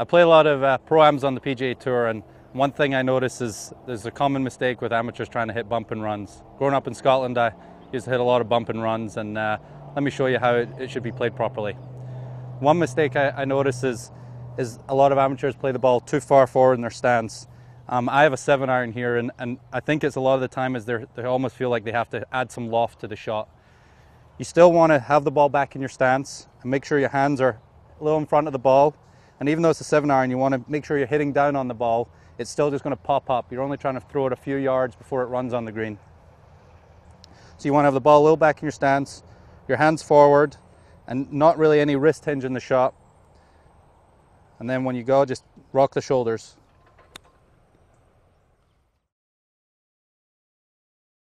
I play a lot of uh, pro-ams on the PGA Tour, and one thing I notice is there's a common mistake with amateurs trying to hit bump and runs. Growing up in Scotland, I used to hit a lot of bump and runs, and uh, let me show you how it, it, should be played properly. One mistake I, I notice is, is a lot of amateurs play the ball too far forward in their stance. Um, I have a seven iron here, and, and I think it's a lot of the time is they almost feel like they have to add some loft to the shot. You still want to have the ball back in your stance and make sure your hands are a little in front of the ball and even though it's a seven iron, you want to make sure you're hitting down on the ball. It's still just going to pop up. You're only trying to throw it a few yards before it runs on the green. So you want to have the ball a little back in your stance, your hands forward, and not really any wrist hinge in the shot. And then when you go, just rock the shoulders.